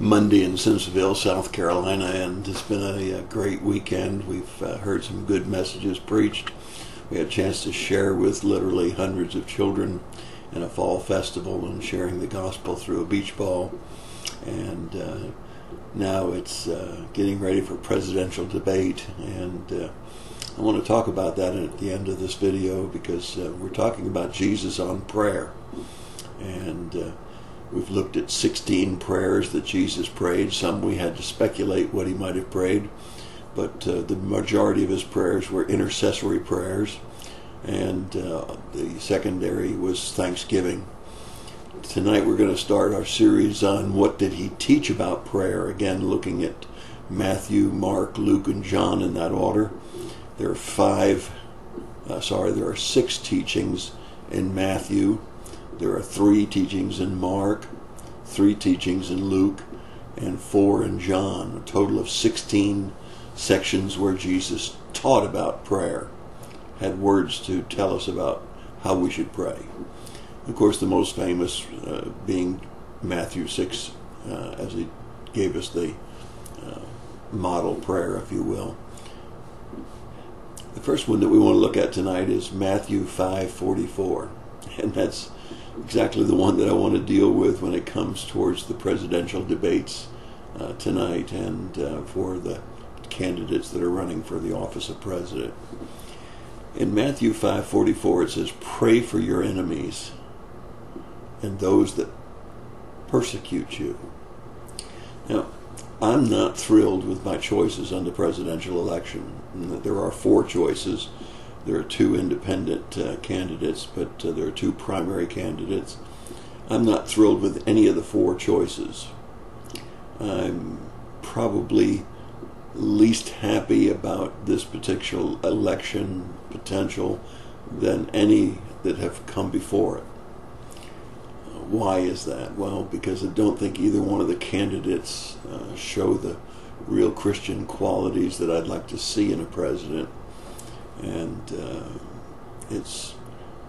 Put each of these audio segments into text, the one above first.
Monday in Simpsonville, South Carolina, and it's been a, a great weekend. We've uh, heard some good messages preached. We had a chance to share with literally hundreds of children in a fall festival and sharing the gospel through a beach ball. And uh, now it's uh, getting ready for presidential debate, and uh, I want to talk about that at the end of this video because uh, we're talking about Jesus on prayer. And uh, we've looked at 16 prayers that Jesus prayed. Some we had to speculate what he might have prayed, but uh, the majority of his prayers were intercessory prayers, and uh, the secondary was thanksgiving. Tonight we're going to start our series on what did he teach about prayer. Again, looking at Matthew, Mark, Luke, and John in that order. There are five, uh, sorry, there are six teachings in Matthew. There are three teachings in Mark, three teachings in Luke, and four in John. A total of 16 sections where Jesus taught about prayer, had words to tell us about how we should pray. Of course, the most famous uh, being Matthew 6, uh, as he gave us the uh, model prayer, if you will. The first one that we want to look at tonight is Matthew 5:44, and that's exactly the one that I want to deal with when it comes towards the presidential debates uh, tonight and uh, for the candidates that are running for the office of president. In Matthew 5:44 it says pray for your enemies and those that persecute you. Now, I'm not thrilled with my choices on the presidential election. There are four choices. There are two independent uh, candidates, but uh, there are two primary candidates. I'm not thrilled with any of the four choices. I'm probably least happy about this particular election potential than any that have come before it. Why is that? Well, because I don't think either one of the candidates uh, show the real Christian qualities that I'd like to see in a president. And uh, it's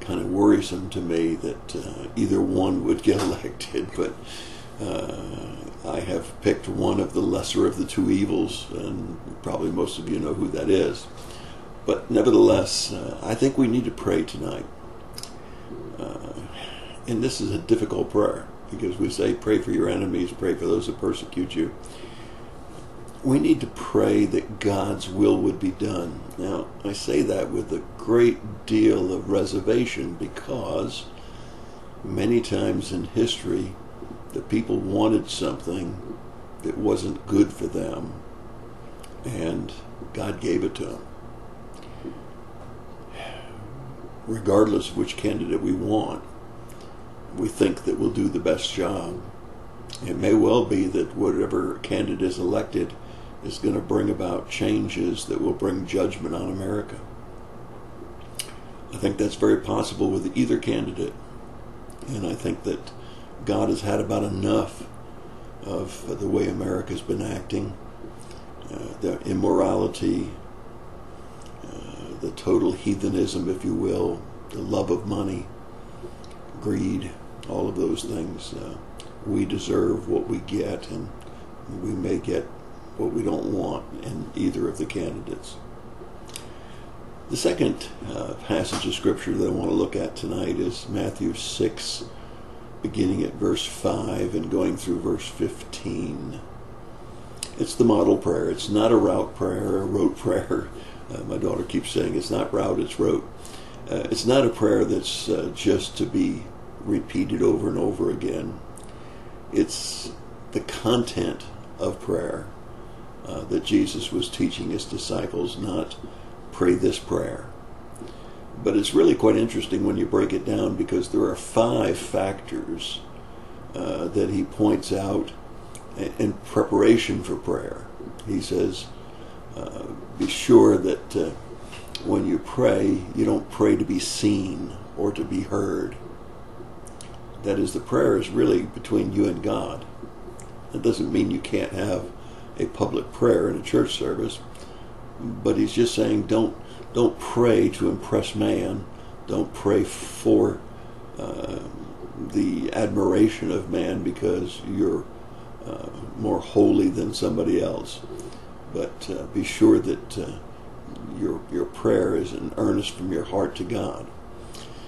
kind of worrisome to me that uh, either one would get elected, but uh, I have picked one of the lesser of the two evils, and probably most of you know who that is. But nevertheless, uh, I think we need to pray tonight. Uh, and this is a difficult prayer because we say, pray for your enemies, pray for those that persecute you. We need to pray that God's will would be done. Now, I say that with a great deal of reservation because many times in history, the people wanted something that wasn't good for them, and God gave it to them. Regardless of which candidate we want, we think that we'll do the best job. It may well be that whatever candidate is elected is going to bring about changes that will bring judgment on America. I think that's very possible with either candidate. And I think that God has had about enough of the way America's been acting, uh, the immorality, uh, the total heathenism, if you will, the love of money, greed, all of those things. Uh, we deserve what we get, and we may get what we don't want in either of the candidates. The second uh, passage of scripture that I want to look at tonight is Matthew 6, beginning at verse 5 and going through verse 15. It's the model prayer. It's not a route prayer, a rote prayer. Uh, my daughter keeps saying it's not route, it's rote. Uh, it's not a prayer that's uh, just to be repeated over and over again. It's the content of prayer uh, that Jesus was teaching his disciples, not pray this prayer. But it's really quite interesting when you break it down because there are five factors uh, that he points out in preparation for prayer. He says, uh, be sure that uh, when you pray, you don't pray to be seen or to be heard. That is, the prayer is really between you and God. That doesn't mean you can't have a public prayer in a church service, but he's just saying don't don't pray to impress man. Don't pray for uh, the admiration of man because you're uh, more holy than somebody else. But uh, be sure that uh, your your prayer is an earnest from your heart to God.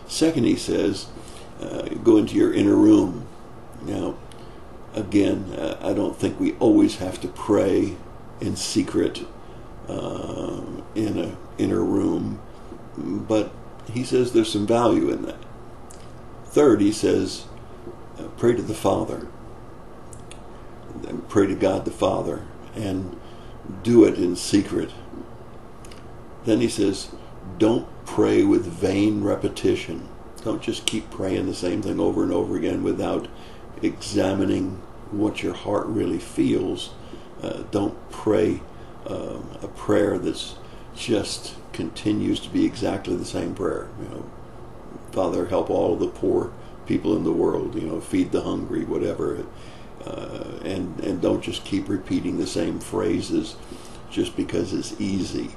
Second, he says, uh, go into your inner room. Now, again, uh, I don't think we always have to pray in secret uh, in a inner room, but he says there's some value in that. Third, he says, uh, pray to the Father. Pray to God the Father and do it in secret. Then he says, don't pray with vain repetition. Don't just keep praying the same thing over and over again without examining what your heart really feels. Uh, don't pray um, a prayer that's just continues to be exactly the same prayer. You know, Father, help all the poor people in the world. You know, feed the hungry, whatever. Uh, and and don't just keep repeating the same phrases just because it's easy.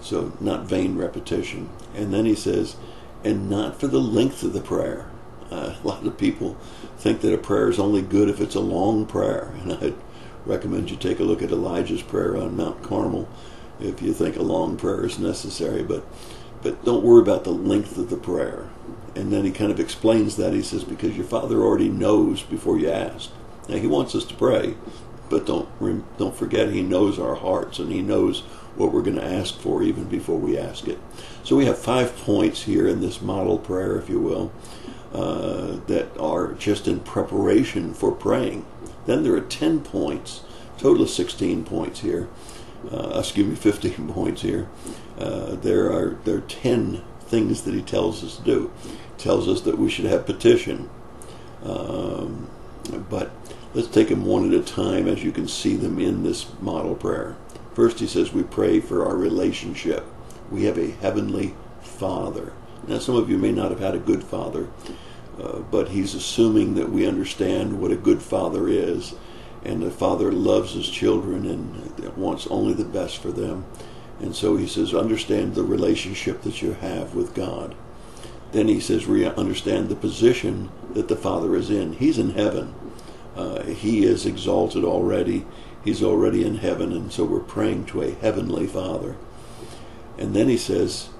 So not vain repetition. And then he says, and not for the length of the prayer. Uh, a lot of people think that a prayer is only good if it's a long prayer, and I'd recommend you take a look at Elijah's prayer on Mount Carmel if you think a long prayer is necessary. But but don't worry about the length of the prayer. And then he kind of explains that. He says, because your Father already knows before you ask. Now he wants us to pray, but don't don't forget he knows our hearts and he knows what we're going to ask for even before we ask it. So we have five points here in this model prayer, if you will, uh, that are just in preparation for praying. Then there are 10 points, total of 16 points here. Uh, excuse me, 15 points here. Uh, there are there are 10 things that he tells us to do. He tells us that we should have petition. Um, but let's take them one at a time as you can see them in this model prayer. First, he says we pray for our relationship. We have a heavenly Father. Now, some of you may not have had a good father, uh, but he's assuming that we understand what a good father is, and the father loves his children and wants only the best for them. And so he says, understand the relationship that you have with God. Then he says, we understand the position that the Father is in. He's in heaven. Uh, he is exalted already. He's already in heaven, and so we're praying to a heavenly Father. And then he says,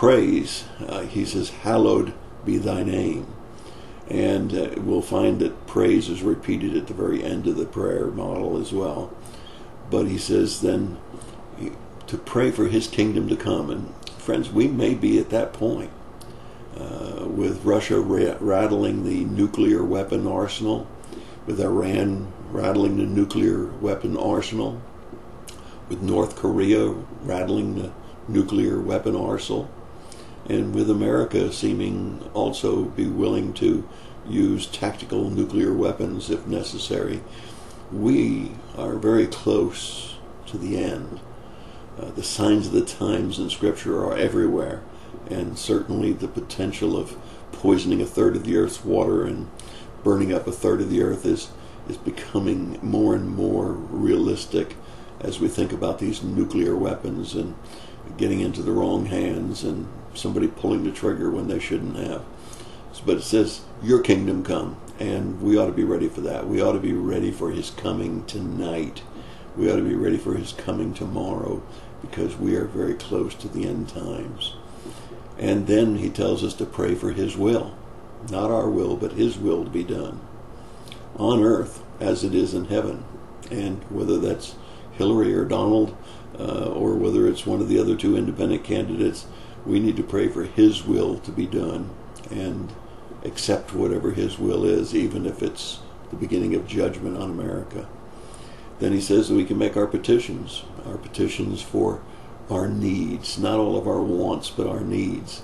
praise. Uh, he says, hallowed be thy name. And uh, we'll find that praise is repeated at the very end of the prayer model as well. But he says then to pray for his kingdom to come. And friends, we may be at that point. Uh, with Russia ra- rattling the nuclear weapon arsenal, with Iran rattling the nuclear weapon arsenal, with North Korea rattling the nuclear weapon arsenal, and with America seeming also be willing to use tactical nuclear weapons if necessary. We are very close to the end. Uh, the signs of the times in Scripture are everywhere, and certainly the potential of poisoning a third of the earth's water and burning up a third of the earth is is becoming more and more realistic as we think about these nuclear weapons and getting into the wrong hands and somebody pulling the trigger when they shouldn't have. But it says, Your kingdom come. And we ought to be ready for that. We ought to be ready for His coming tonight. We ought to be ready for His coming tomorrow because we are very close to the end times. And then He tells us to pray for His will. Not our will, but His will to be done on earth as it is in heaven. And whether that's Hillary or Donald, uh, or whether it's one of the other two independent candidates, we need to pray for His will to be done and accept whatever His will is, even if it's the beginning of judgment on America. Then he says that we can make our petitions, our petitions for our needs, not all of our wants, but our needs.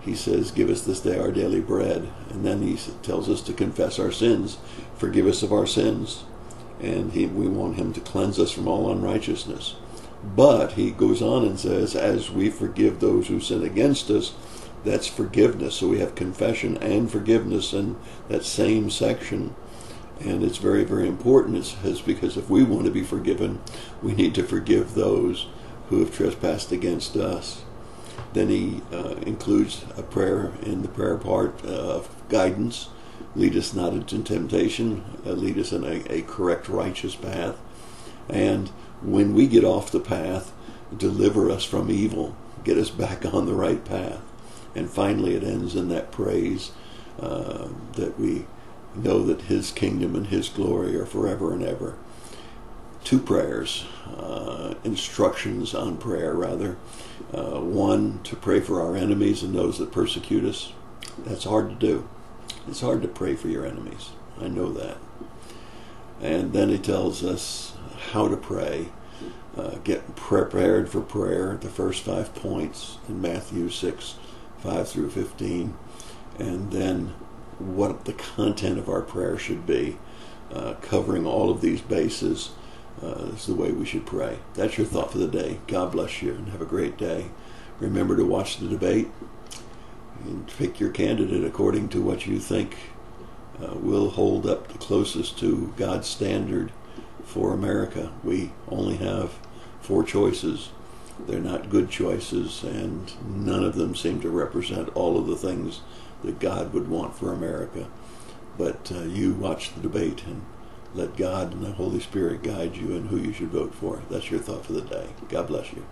He says, Give us this day our daily bread. And then he tells us to confess our sins, forgive us of our sins. And he, we want him to cleanse us from all unrighteousness. But he goes on and says, as we forgive those who sin against us, that's forgiveness. So we have confession and forgiveness in that same section. And it's very, very important. It says because if we want to be forgiven, we need to forgive those who have trespassed against us. Then he uh, includes a prayer in the prayer part of guidance Lead us not into temptation. Uh, lead us in a, a correct, righteous path. And when we get off the path, deliver us from evil. Get us back on the right path. And finally, it ends in that praise uh, that we know that His kingdom and His glory are forever and ever. Two prayers, uh, instructions on prayer, rather. Uh, one, to pray for our enemies and those that persecute us. That's hard to do. It's hard to pray for your enemies. I know that. And then he tells us how to pray. Uh, get prepared for prayer, the first five points in Matthew 6, 5 through 15. And then what the content of our prayer should be, uh, covering all of these bases. Uh, is the way we should pray. That's your thought for the day. God bless you and have a great day. Remember to watch the debate and pick your candidate according to what you think uh, will hold up the closest to God's standard for America. We only have four choices. They're not good choices, and none of them seem to represent all of the things that God would want for America. But uh, you watch the debate and let God and the Holy Spirit guide you in who you should vote for. That's your thought for the day. God bless you.